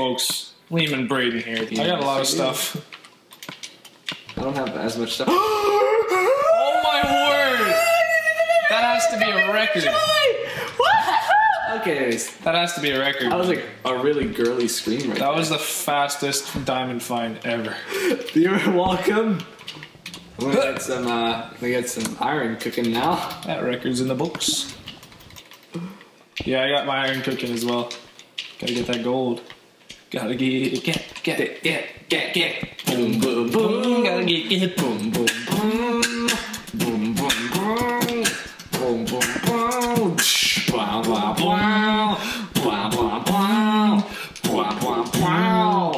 folks, Liam and Braden here. I got a lot of stuff. I don't have as much stuff. Oh my word! That has to be a record. okay, anyways. That has to be a record. That was like a really girly scream right That was the fastest diamond find ever. You're welcome. I'm gonna get some, uh, I'm gonna get some iron cooking now. That record's in the books. Yeah, I got my iron cooking as well. Gotta get that gold. Gotta get, get, get, get, get, get. Boom, boom, boom. Gotta get, get, boom, boom. Boom, boom, boom, boom. Boom, boom, boom. Wow, wow, wow. Wow, wow, wow. Wow, wow, wow.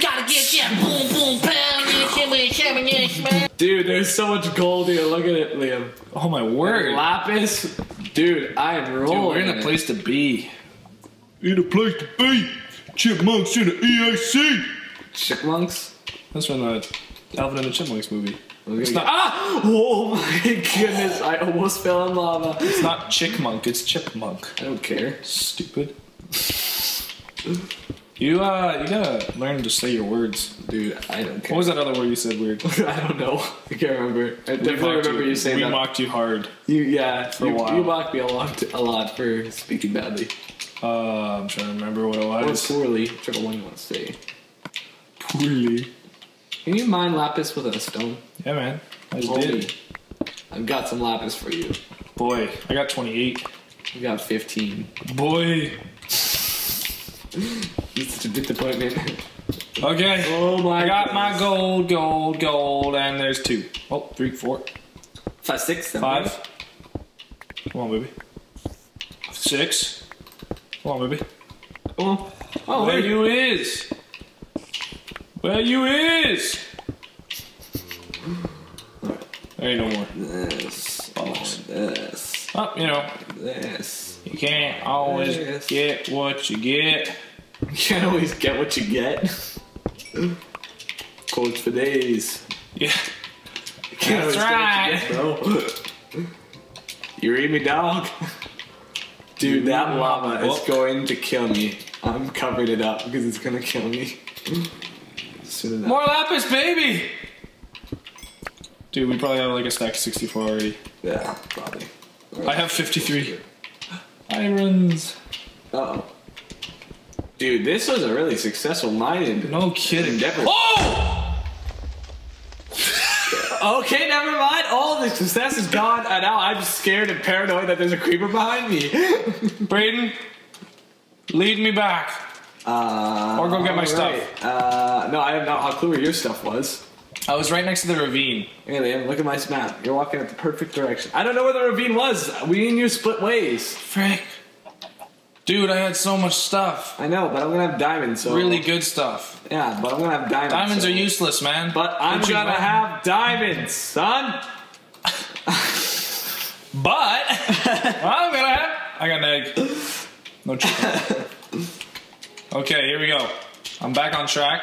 Gotta get that boom boom pound, shimmy shimmy yeah, smash. Dude, there's so much gold here. Look at it, Liam. Oh my word. Lapis. Dude, I am rolling. Dude, we're in in a it. place to be. In a place to be. Chipmunks in the EAC. Chipmunks. That's from the Alvin and the Chipmunks movie. It's not- ah! Oh my goodness! I almost fell in lava. It's not Chickmunk, it's Chipmunk. I don't care. Stupid. You uh, you gotta learn to say your words. Dude, I don't care. What was that other word you said weird? I don't know. I can't remember. I definitely mocked remember you, saying we that. mocked you hard. you, yeah, for a you, while. you mocked me a lot, a lot for speaking badly Uh, I'm trying to remember what it or was. poorly, whichever one you want to say. Poorly. Can you mine lapis with a stone? Yeah, man. I just Roll did. me. I've got some lapis for you. Boy, I got 28. You got 15. Boy. It's such a disappointment. Okay. Oh my I got my gold, gold, gold, and there's two. Oh, three, four, Five, six, seven, five. Come on, baby. Six. Come on, baby. Oh, oh Where you is? Where you is? There ain't no more. This, oh, this, Oh, you know, this. you can't always Yes. get what you get. You can't always get what you get. Quotes for days. Yeah. You can't That's always get what you get, bro. You read me, dog? Dude, that lava is going to kill me. I'm covering it up because it's gonna kill me. More lapis, baby! Dude, we probably have like a stack of 64 already. Yeah, probably. I have 53. Irons. Uh oh. Dude, this was a really successful mining No kidding. endeavor. Oh! Okay, never mind. All the success is gone, and now I'm scared and paranoid that there's a creeper behind me. Braden, lead me back. Uh, Or go get my stuff. Uh, no, I have not how clue where your stuff was. I was right next to the ravine. Hey, Liam, look at my map. You're walking at the perfect direction. I don't know where the ravine was. We and you split ways. Frick. Dude, I had so much stuff. I know, but I'm gonna have diamonds. So Really good stuff. Yeah, but I'm gonna have diamonds. Diamonds so- are useless, man. But I'm Don't gonna have diamonds, son. But I'm gonna have. I got an egg. No chicken. okay, here we go. I'm back on track.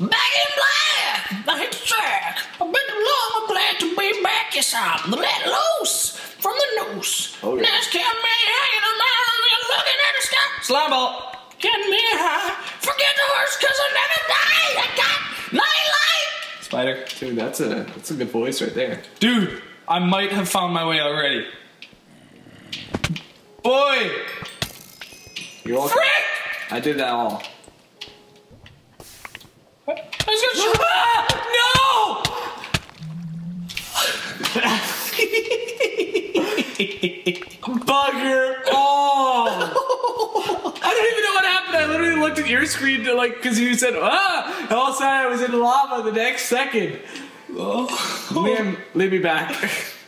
Back in black, back in track. I've been too long, I'm glad to be back. Yes, I'm let loose from the noose. Oh, yeah. Now it's kept me hanging around and looking at the sky. Slime ball. Getting me high. Forget the horse, cause I never die. I got night light. Spider. Dude, that's a that's a good voice right there. Dude, I might have found my way already. Boy! You're welcome. Frick! I did that all. I was gonna ah! Bugger! Oh! I don't even know what happened. I literally looked at your screen to like because you said ah, and all of a sudden I was in lava the next second. no! Liam, lead me back.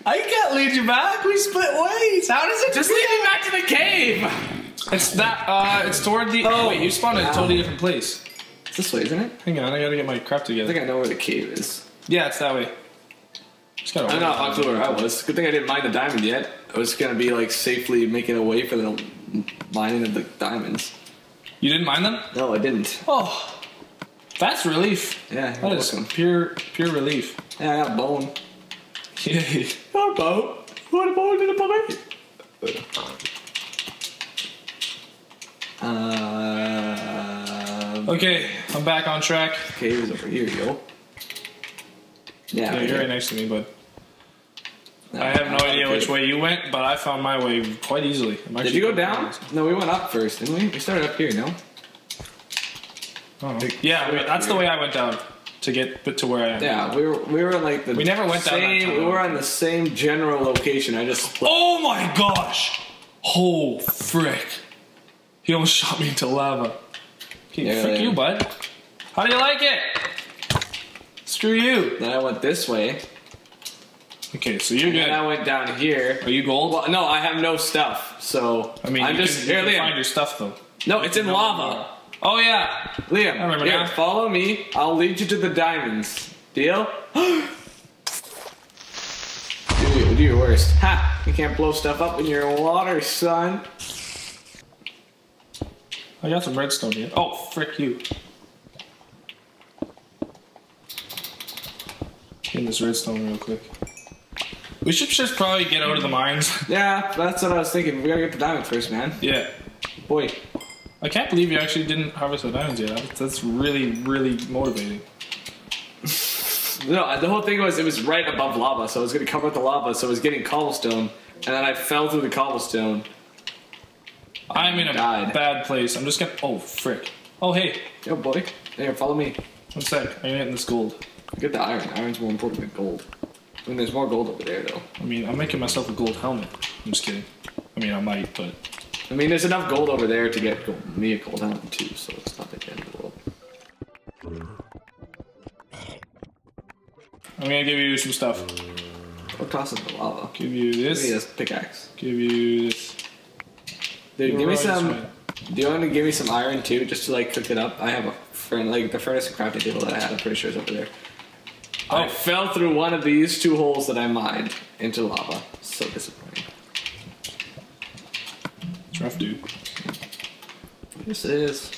I can't lead you back. We split ways. How does it Just lead me back to the cave. It's that, uh, it's toward the. Oh. wait, you spawned in a totally different place. It's this way, isn't it? Hang on, I gotta get my crap together. I together. think I know where the cave is. Yeah, it's that way. Just gotta I know how clear where I was. Good thing I didn't mine the diamond yet. I was gonna be like safely making a way for the mining of the diamonds. You didn't mind them? No, I didn't. Oh, that's relief. Yeah, That is welcome. pure, pure relief. Yeah, I got bone. Yay. Got bone. What a bone in a bone. Uh, Okay, I'm back on track. Cave is over here, yo. Yeah, Yeah, you're right next to me, but No, I have no not idea okay. which way you went, but I found my way quite easily. Did you go down? No, we went up first, didn't we? We started up here, no? Oh, yeah, we- that's the way I went down to get but to where I am. Yeah, we were we were like the We never went down that same. We were on the same general location. I just Oh my gosh! Oh frick! He almost shot me into lava. Okay, Yeah, frick yeah. you, bud. How do you like it? Screw you. then I went this way. Okay, so you're And then. I went down here. Are you gold? Well, no, I have no stuff. So I mean, I'm you just can, you here, Liam. find your stuff though. no, it's in lava. Oh yeah. Liam, I remember here, now. follow me. I'll lead you to the diamonds. Deal? do, your, do your worst. Ha! You can't blow stuff up in your water, son. I got some redstone here. Oh frick you. Getting this redstone real quick. We should just probably get out of the mines. Yeah, that's what I was thinking. We gotta get the diamonds first, man. yeah. Boy. I can't believe you actually didn't harvest the diamonds yet. That's- really, really motivating. No, the whole thing was it was right above lava, so I was gonna cover up the lava, so I was getting cobblestone, and then I fell through the cobblestone. I'm in a Died. bad place. I'm just gonna. Oh, frick. Oh, hey. Yo, boy. Here, follow me. One sec. I'm getting this gold. Get the iron. Iron's more important than gold. I mean, there's more gold over there, though. I mean, I'm making myself a gold helmet. I'm just kidding. I mean, I might, but. I mean, there's enough gold over there to get gold, me a gold helmet too, so it's not the end of the world. I'm gonna give you some stuff. I'll toss it in the lava. Give you this. Give me this. pickaxe. Give you this. Dude, You're give me some. Do you want to give me some iron too, just to like cook it up? I have a friend, like the furnace and crafting table that I had. I'm pretty sure is over there. I Oh. fell through one of these two holes that I mined into lava. So disappointing. It's rough, dude. This is.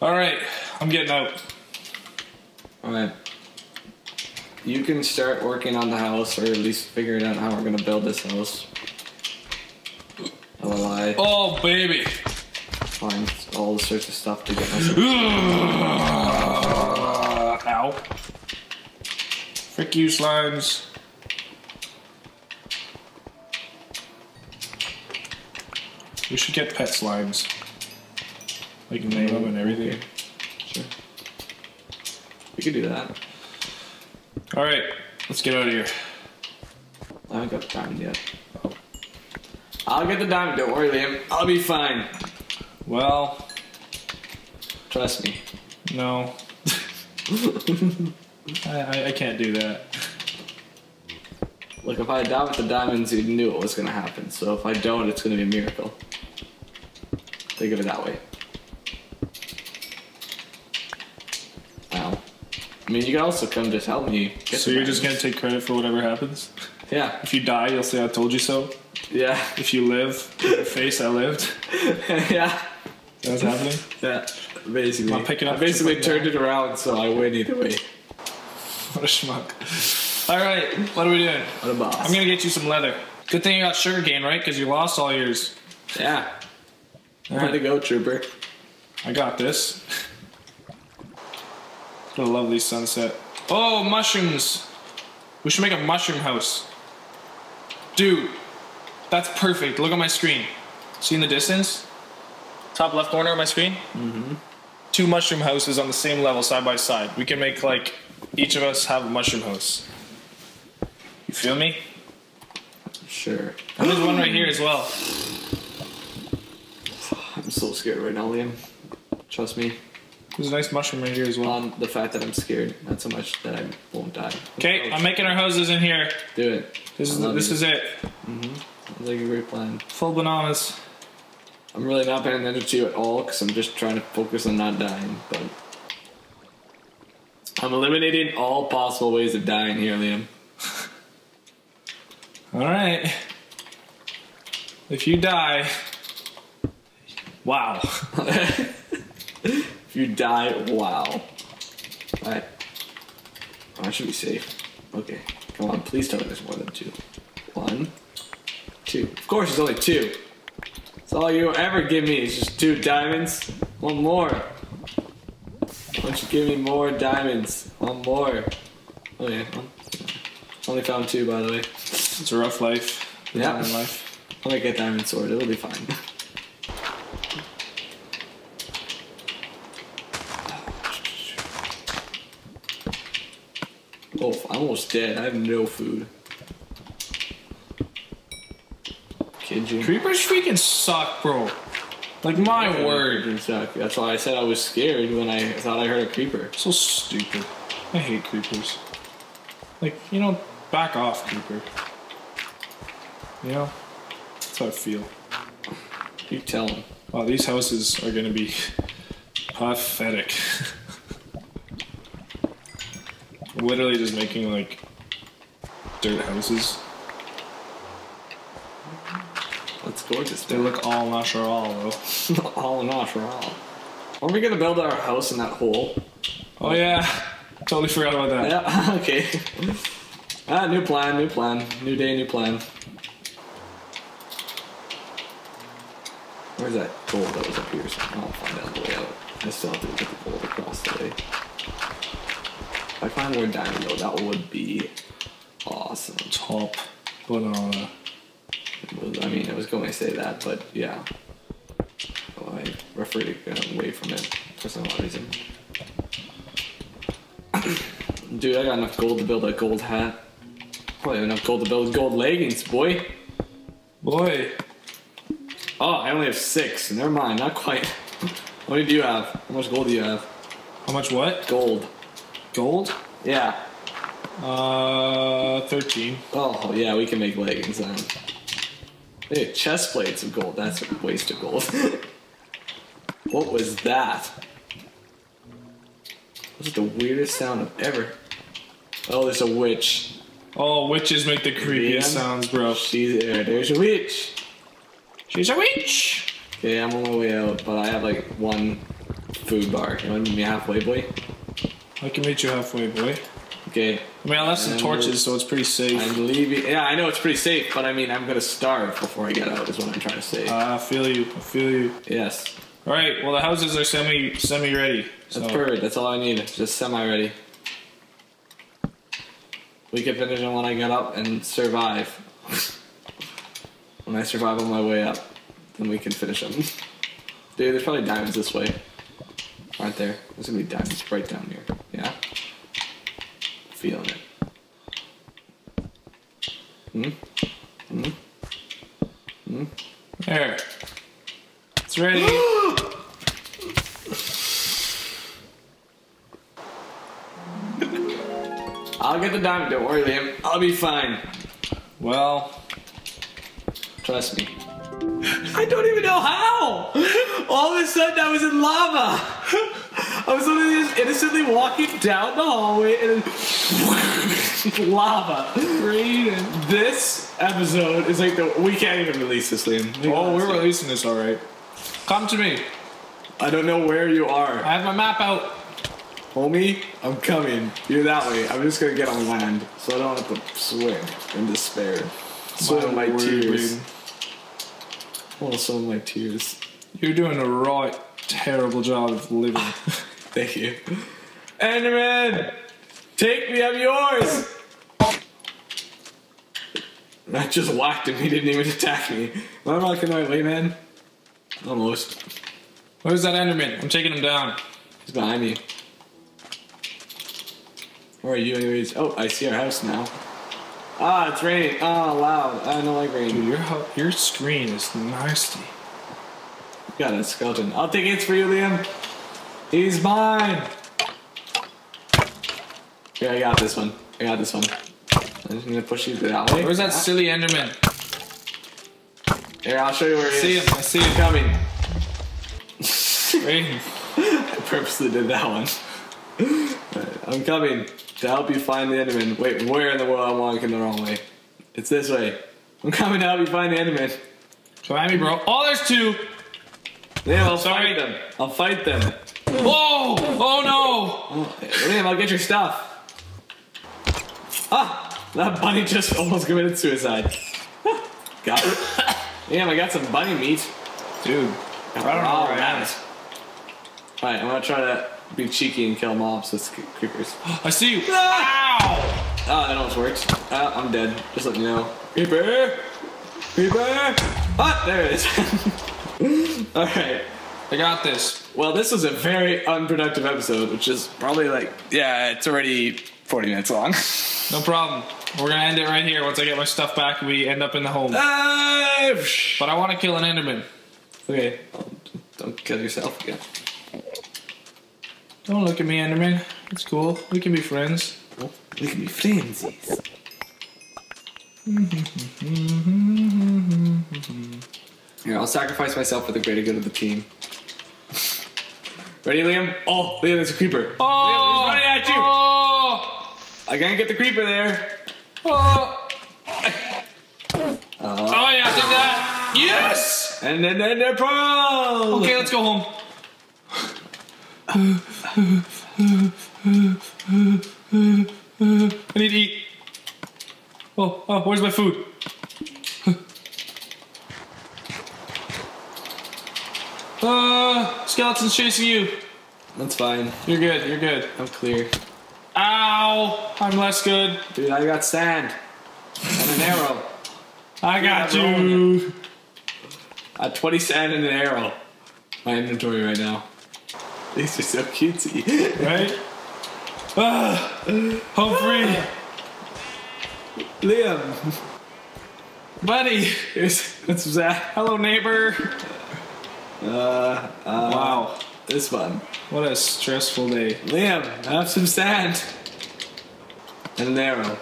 Alright, I'm getting out. Alright. You can start working on the house, or at least figuring out how we're gonna build this house. Oh, baby. find all sorts of stuff to get myself. Ow. Frick you, slimes. We should get pet slimes. Like name them and everything. Sure. We could do that. Alright, let's get out of here. I haven't got the diamond yet. I'll get the diamond, don't worry, Liam. I'll be fine. Well, Trust me. no. I, I, I can't do that. Look, if I die with the diamonds, you knew it was gonna happen. So if I don't, it's gonna be a miracle. Think of it that way. Wow. I mean, you can also come just help me. Get So you're just gonna take credit for whatever happens? Yeah. If you die, you'll say I told you so. Yeah. If you live, your face, I lived. yeah. That's happening. Yeah. Basically. I'm picking up I basically chicken turned it around, so I win either way. What a schmuck. Alright, what are we doing? What a boss. I'm gonna get you some leather. Good thing you got sugar cane, right? Because you lost all yours. Yeah. Way to go, trooper. I got this. What a lovely sunset. Oh, mushrooms! We should make a mushroom house. Dude, that's perfect. Look at my screen. See in the distance? Top left corner of my screen? Mm-hmm. Two mushroom houses on the same level, side by side. We can make, like, each of us have a mushroom house. You feel me? Sure. And there's one right here as well. I'm so scared right now, Liam. Trust me. There's a nice mushroom right here as well. On the fact that I'm scared, not so much that I won't die. Okay, I'm making our houses in here. Do it. This is I love this is it. Mm-hmm. Sounds like a great plan. Full bananas. I'm really not paying attention to you at all because I'm just trying to focus on not dying. But I'm eliminating all possible ways of dying here, Liam. All right. If you die, wow. If you die, wow. Alright. Oh, I should be safe. Okay. Come on, please tell me there's more than two. One, two. Of course, there's only two. That's all you ever give me is just two diamonds. One more. Why don't you give me more diamonds? One more. Oh yeah. Only found two by the way. It's a rough life. Yeah. Life. I'll make a diamond sword, it'll be fine. Oh, I'm almost dead. I have no food. Kid you. Creepers freaking suck, bro. Like my word. Creepers suck. That's why I said I was scared when I thought I heard a creeper. So stupid. I hate creepers. Like, you know, back off, creeper. You know? That's how I feel. You tell him. Wow, these houses are gonna be pathetic. Literally just making like dirt houses. That's gorgeous. They look all natural though. all in all for all. Are we gonna build our house in that hole? Oh yeah, totally forgot about that. Yeah, okay. ah, new plan, new plan. New day, new plan. Where's that gold that was up here? So I'll find out the way out. I still have to get the gold across the way. If I find more diamond though, that would be awesome. Top banana. I mean, I was going to say that, but yeah. Oh, I referred to away from it for some odd reason. Dude, I got enough gold to build a gold hat. Probably have enough gold to build gold leggings, boy. Boy, Oh, I only have six. Never mind, not quite. What do you have? How much gold do you have? how much what? Gold. Gold? Yeah. Uh, 13. Oh, yeah, we can make leggings then. Hey, chest plates of gold. That's a waste of gold. what was that? That was the weirdest sound I've ever. Oh, there's a witch. Oh, witches make the creepiest Yeah. sounds, bro. She's there. There's a witch. She's a witch! Okay, I'm on my way out, but I have like one food bar. You want to meet me halfway, boy? I can meet you halfway, boy. Okay, I mean, I left some torches, so it's pretty safe. I'm leaving. Yeah, I know it's pretty safe, but I mean, I'm gonna starve before I get out. Is what I'm trying to say. Ah, I feel you. I feel you. yes, All right. Well, the houses are semi semi ready. So that's perfect. That's all I need. Just semi-ready. We can finish them when I get up and survive. when I survive on my way up, then we can finish them. Dude, there's probably diamonds this way, aren't there? There's gonna be diamonds right down here. Yeah. Feeling it. Hmm? Hmm? Hmm? there. It's ready. I'll get the diamond. Don't worry, Liam. I'll be fine. well, Trust me. I don't even know how. All of a sudden, I was in lava. I was literally just innocently walking down the hallway and lava. Braden. This episode is like the we can't even release this, Liam. We oh, we're see. releasing this, all right. Come to me. I don't know where you are, I have my map out. homie. I'm coming. You're that way. I'm just gonna get on land so I don't have to swim in despair. Swim in my word, tears. Braden. Oh, swim in my tears. You're doing a right terrible job of living. Thank you. Enderman! Take me, I'm yours! I just whacked him, he didn't even attack me. Am I rocking the right way, man? Almost. Where's that Enderman? I'm taking him down. He's behind me. Where are you, anyways? Oh, I see our house now. Ah, it's raining. Oh, loud. I don't like rain. Dude, your your screen is nasty. Got a skeleton. I'll take it for you, Liam. He's mine. Here, I got this one. I got this one. I'm just gonna push you that way. Where's that silly Enderman? Here, I'll show you where he See is. him. I see him coming. I purposely did that one. Alright, I'm coming to help you find the Enderman. Wait, where in the world am I'm walking the wrong way? It's this way. I'm coming to help you find the Enderman. Come at me, bro. Oh, there's two. Liam, I'll Sorry. fight them. I'll fight them. Whoa! Oh Oh, Liam, I'll get your stuff. Ah, that bunny just almost committed suicide. got it. Liam, I got some bunny meat. Dude, I don't know oh, where man. Alright, I'm gonna try to be cheeky and kill mobs with cre- creepers. I see you. Ah! Ow! Oh, that almost worked. Ah, I'm dead. Just let you know. Creeper! Creeper! Ah, there it is. Alright. I got this. Well, this was a very unproductive episode, which is probably like, yeah, it's already 40 minutes long. No problem. We're gonna end it right here. Once I get my stuff back, we end up in the home. Ah, psh. But I want to kill an Enderman. okay, don't kill yourself again. Don't look at me, Enderman. It's cool. We can be friends. We can be friendsies. Here, I'll sacrifice myself for the greater good of the team. Ready, Liam? Oh, Liam, there's a creeper. Oh! Liam, he's running at you. Oh! I can't get the creeper there. Oh! oh yeah, I did that. Yes! And then, then they're pro. Okay, let's go home. I need to eat. Oh, oh, where's my food? Uh, skeleton's chasing you. That's fine. You're good, you're good. I'm clear. Ow! I'm less good. Dude, I got sand. And an arrow. I got Yeah, you. I have 20 sand and an arrow. My inventory right now. These are so cutesy. Right? Ah, home free. Liam. Buddy. Here's what's that? Hello, neighbor. Uh, uh, Wow. This one. What a stressful day. Liam, have some sand. And an arrow.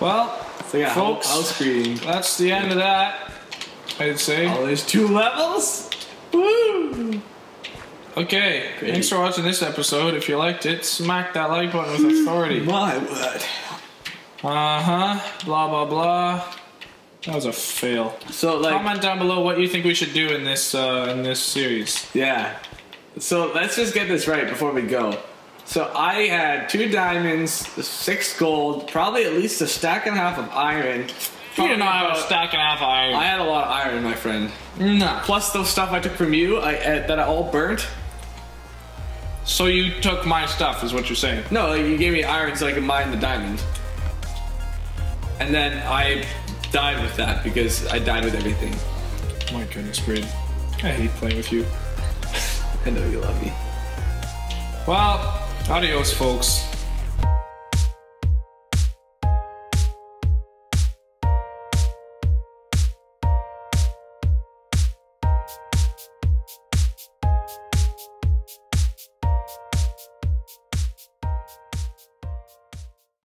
Well, So yeah, Folks. that's the end of that, I'd say. Oh, there's two levels? Woo! Okay, Great. thanks for watching this episode. If you liked it, smack that like button with authority. My word. Uh huh. Blah blah blah. That was a fail. So like Comment down below what you think we should do in this uh, in this series. Yeah. So let's just get this right before we go. So I had two diamonds, six gold, probably at least a stack and a half of iron. You did not have a stack and a half of iron. I had a lot of iron, my friend. Nah. Plus the stuff I took from you, I, uh, that I all burnt. So you took my stuff, is what you're saying? No, like you gave me iron so I could mine the diamond. And then I died with that because I died with everything. My goodness, Grid. I hate playing with you. I know you love me. Well, adios, folks.